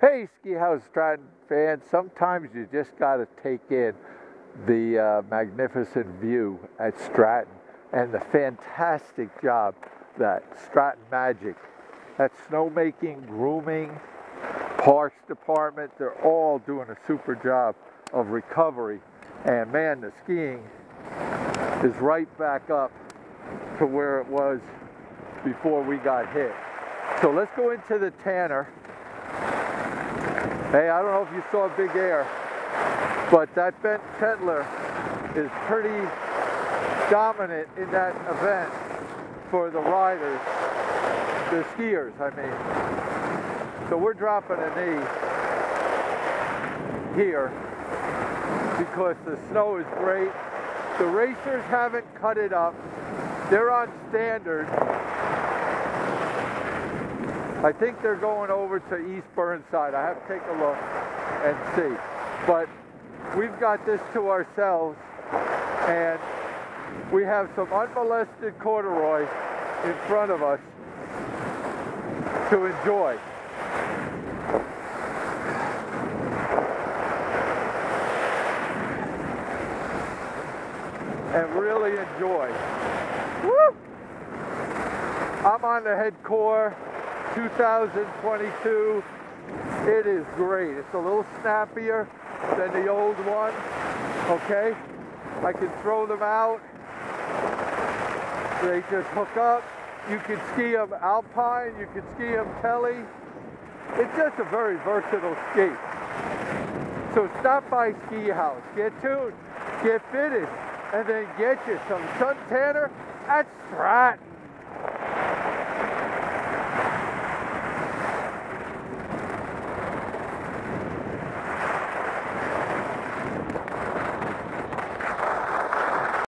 Hey, Ski Haus Stratton fans, sometimes you just got to take in the uh, magnificent view at Stratton and the fantastic job that Stratton Magic, that snowmaking, grooming, parks department, they're all doing a super job of recovery. And man, the skiing is right back up to where it was before we got hit. So let's go into the Tanner Hey, I don't know if you saw Big Air, but that Ben Kettler is pretty dominant in that event for the riders, the skiers, I mean. So we're dropping a knee here because the snow is great. The racers haven't cut it up. They're on standard I think they're going over to East Burnside. I have to take a look and see. But we've got this to ourselves, and we have some unmolested corduroy in front of us to enjoy. And really enjoy. Woo! I'm on the Head Kore 2022. It is great. It's a little snappier than the old one. Okay? I can throw them out. They just hook up. You can ski them alpine. You can ski them telly. It's just a very versatile ski. So stop by Ski Haus, Get tuned. Get fitted. And then get you some sun tanner at Stratton.